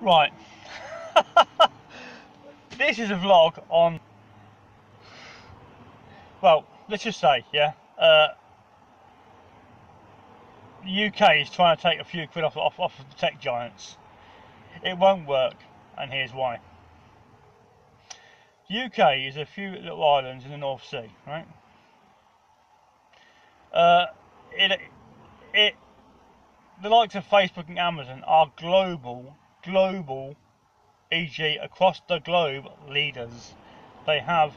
Right. this is a vlog on. Well, let's just say, yeah. Uh, the UK is trying to take a few quid off, off, off of the tech giants. It won't work, and here's why. The UK is a few little islands in the North Sea, right? Uh, it, it, the likes of Facebook and Amazon are global global, e.g., across the globe, leaders. They have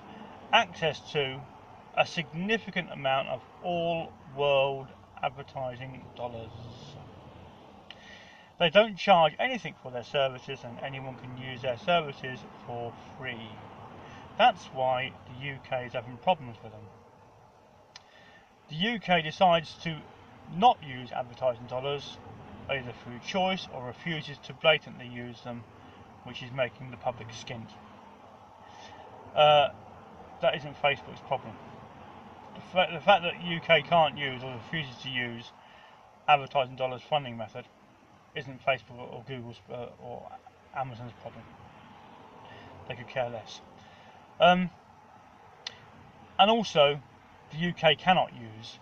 access to a significant amount of all world advertising dollars. They don't charge anything for their services and anyone can use their services for free. That's why the UK is having problems with them. The UK decides to not use advertising dollars either through choice or refuses to blatantly use them, which is making the public skint. Uh, that isn't Facebook's problem. The, fa the fact that UK can't use or refuses to use advertising dollars funding method isn't Facebook or Google's uh, or Amazon's problem. They could care less. Um, and also, the UK cannot use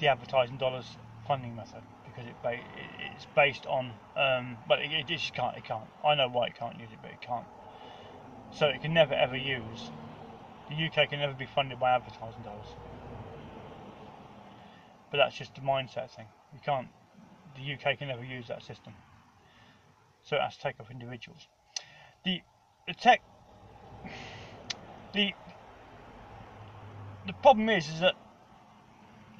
the advertising dollars funding method because it ba it's based on, um, but it, it, just can't, it can't. I know why it can't use it, but it can't. So it can never ever use, the UK can never be funded by advertising dollars. But that's just a mindset thing. You can't, the UK can never use that system. So it has to take off individuals. The, the tech, the, the problem is, is that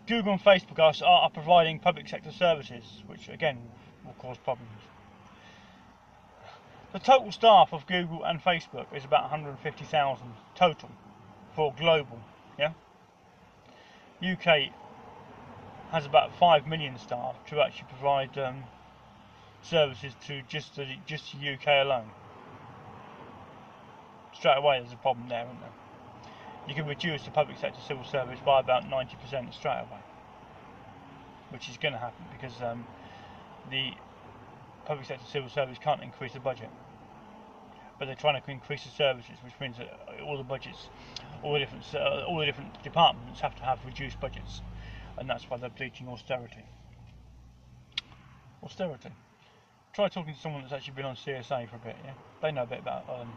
Google and Facebook are, are providing public sector services, which again will cause problems. The total staff of Google and Facebook is about 150,000 total for global. Yeah. UK has about 5 million staff to actually provide um, services to just the, just the UK alone. Straight away, there's a problem there, isn't there? You can reduce the public sector civil service by about 90% straight away, which is going to happen because um, the public sector civil service can't increase the budget. But they're trying to increase the services, which means that all the budgets, all the different, uh, all the different departments have to have reduced budgets, and that's why they're bleaching austerity. Austerity. Try talking to someone that's actually been on CSA for a bit. Yeah, they know a bit about um,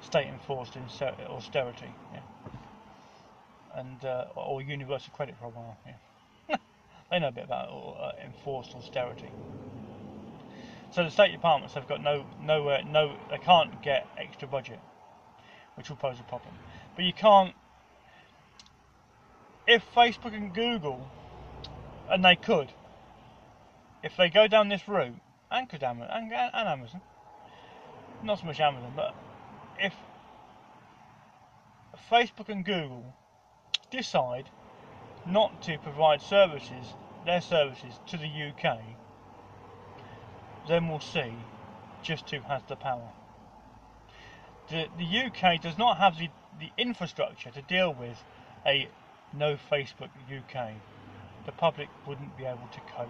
state enforced austerity. Yeah and uh, or universal credit for a while. Yeah. they know a bit about uh, enforced austerity. So the state departments have got no nowhere no they can't get extra budget, which will pose a problem. But you can't if Facebook and Google and they could if they go down this route and could Amazon and, and Amazon not so much Amazon but if Facebook and Google decide not to provide services, their services to the UK, then we'll see just who has the power. The, the UK does not have the, the infrastructure to deal with a no Facebook UK. The public wouldn't be able to cope.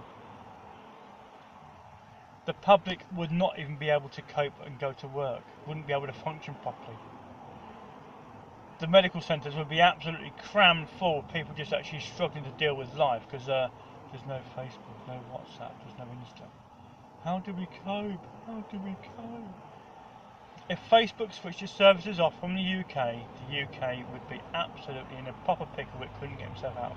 The public would not even be able to cope and go to work, wouldn't be able to function properly the medical centres would be absolutely crammed full of people just actually struggling to deal with life because uh, there's no Facebook, no WhatsApp, there's no Insta. How do we cope? How do we cope? If Facebook switched its services off from the UK, the UK would be absolutely in a proper pickle it couldn't get itself out.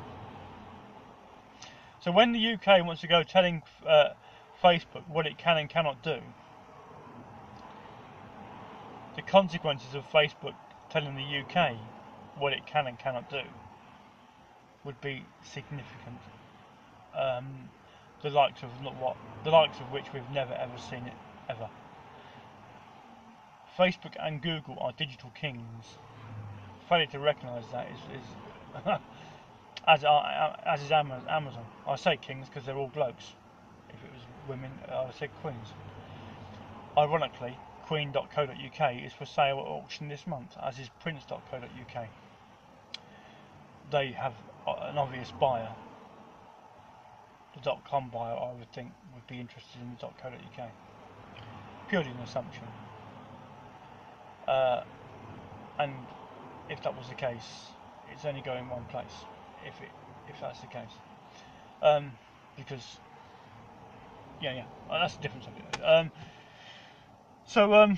So when the UK wants to go telling uh, Facebook what it can and cannot do, the consequences of Facebook telling the UK what it can and cannot do would be significant. Um, the likes of not what the likes of which we've never ever seen it ever. Facebook and Google are digital kings. Failure to recognise that is, is as are, as is Amazon. I say kings because they're all blokes. If it was women, I would say queens. Ironically, queen.co.uk is for sale at auction this month, as is prince.co.uk. They have an obvious buyer. The .com buyer, I would think, would be interested in the .co.uk. purely an assumption. Uh, and if that was the case, it's only going one place. If it, if that's the case, um, because yeah, yeah, oh, that's a different subject. Um, so um,